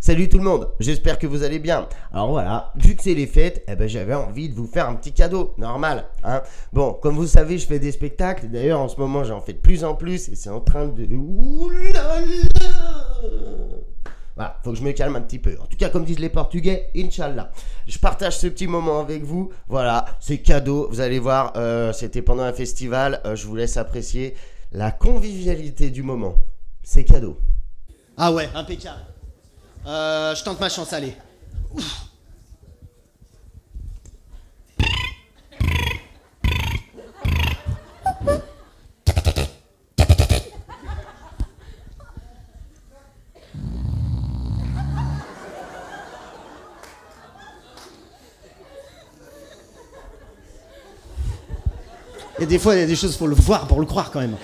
Salut tout le monde, j'espère que vous allez bien. Alors voilà, vu que c'est les fêtes, eh ben j'avais envie de vous faire un petit cadeau, normal. Hein bon, comme vous savez, je fais des spectacles. D'ailleurs, en ce moment, j'en fais de plus en plus et c'est en train de. Voilà, faut que je me calme un petit peu. En tout cas, comme disent les Portugais, Inch'Allah. Je partage ce petit moment avec vous. Voilà, c'est cadeau. Vous allez voir, euh, c'était pendant un festival. Euh, je vous laisse apprécier la convivialité du moment. C'est cadeau. Ah ouais, impeccable. Euh, je tente ma chance, allez. Ouf. Et des fois, il y a des choses, faut le voir pour le croire quand même.